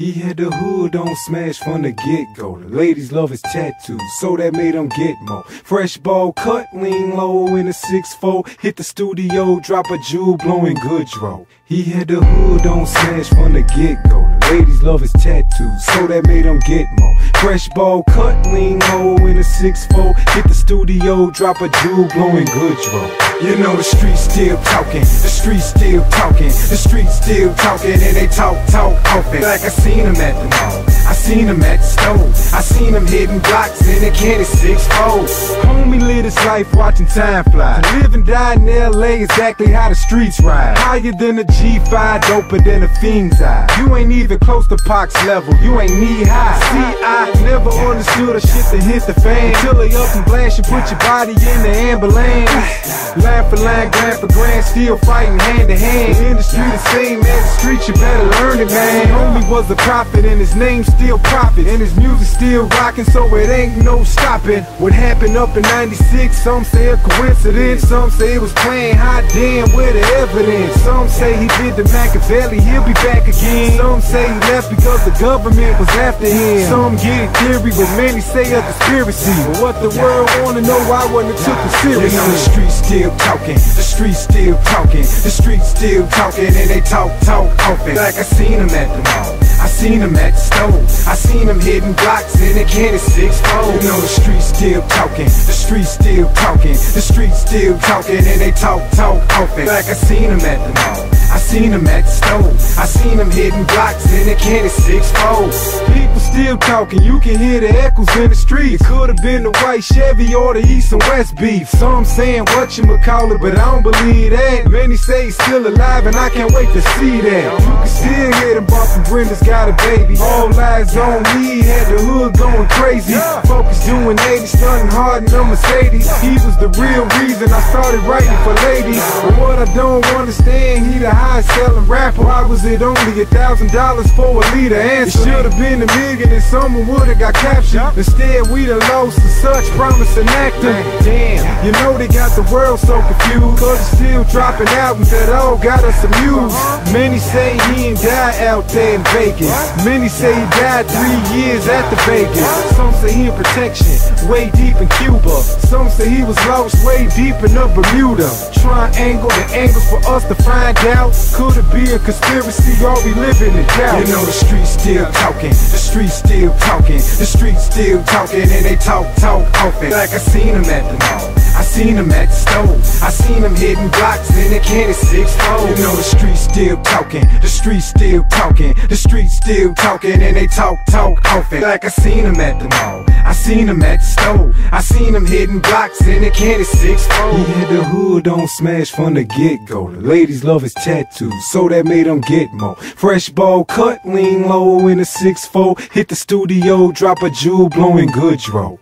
He had the hood on smash from the get-go. The ladies love his tattoos, so that made him get more. Fresh ball cut, lean low in a 6-4. Hit the studio, drop a jewel, blowing good draw. He had the hood on smash from the get-go. The ladies love his tattoos, so that made him get more. Fresh ball cut, lean low in a 6-4. Hit the studio, drop a jewel, blowing good draw. You know the streets still talking, the streets still talking, the streets still talking, and they talk, talk often. Like I seen them at the mall, I seen them at the stove, I seen them hitting blocks in the candy six fold. Homie lit his life watching time fly. To live and die in LA exactly how the streets ride. Higher than a G5, doper than a fiend's eye. You ain't even close to Pac's level, you ain't knee high. See, I never understood a shit that hit the fan. Till they up and blast you, put your body in the ambulance. Line for line, grand for grand, still fighting hand to hand. The industry the same as the street, you better learn it, man. Homie was a prophet, and his name still profit, and his music still rocking, so it ain't no stopping. What happened up in 96, some say a coincidence, some say it was playing hot damn with the evidence. Some say he did the Machiavelli, he'll be back again. Some say he left because the government was after him. Some get theory, but many say a conspiracy. But what the world wanna know, why wasn't took it seriously? You the streets still talking, the streets still talking, the streets still talking, and they talk, talk often. Like I seen them at the mall. Seen them at the stove. I seen them hitting blocks in the candy six fold. You know the streets still talking, the streets still talking, the streets still talking, and they talk, talk often. Like I seen them at the mall. I seen them at the store. I seen them hitting blocks in the candy six fold. People still talking, you can hear the echoes in the streets. Could have been the white Chevy or the East and West beef. Some saying what you call it, but I don't believe that. Many say he's still alive, and I can't wait to see that. You can still hear them bumping. Brenda's got a baby. All eyes on me, had the hood going crazy. Focus doing 80, stunting hard in the Mercedes. He was the real reason I started writing for ladies. But what I don't understand, he the highest selling rapper. Why was it only a thousand dollars for a leader answer? It should have been a million and someone would have got captured. Instead, we done lost to such promising actor. Damn, you know they got the world so confused. Cause it's still dropping albums that all got us amused. Many say he ain't died out there in Vegas. Many say he died three years after Vegas. Some say he in protection, way deep in Cuba. Some say he was lost way deep in the Bermuda. Triangle the angles for us to find out. Could it be a conspiracy or we living in doubt? You know the streets still talking, the streets still talking, the streets still talking, and they talk, talk often. Like I seen them at the mall. I seen them at the stove. I seen them hitting blocks in the candy six fold. You know the streets still talking, the streets still talking, the streets still talking, and they talk, talk often. Like I seen them at the mall. I seen them at the store. I seen them hitting blocks in the candy six fold. He had the hood on smash from the get-go. The ladies love his tattoos, so that made him get more. Fresh ball cut, lean low in a 6-4. Hit the studio, drop a jewel, blowing good draw.